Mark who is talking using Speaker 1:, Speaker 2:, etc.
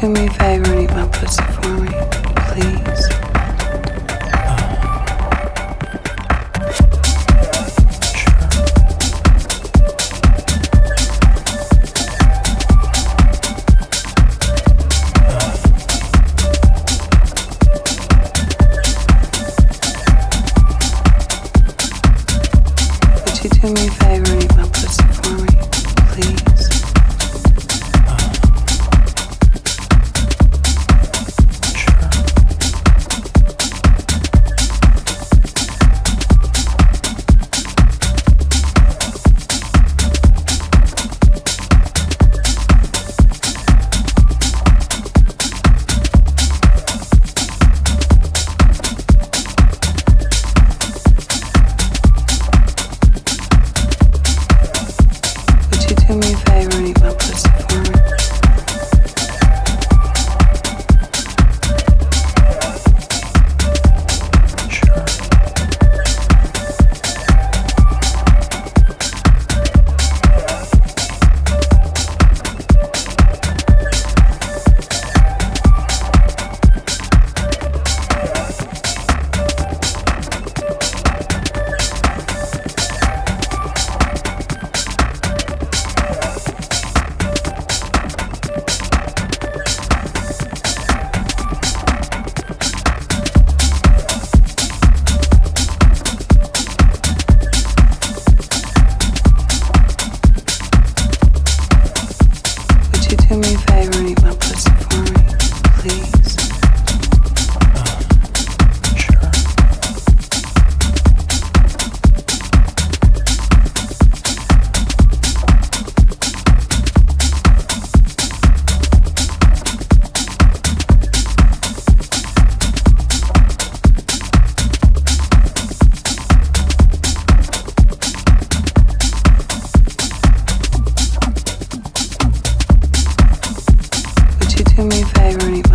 Speaker 1: Do me a favor and eat my pussy for me. do me a favor and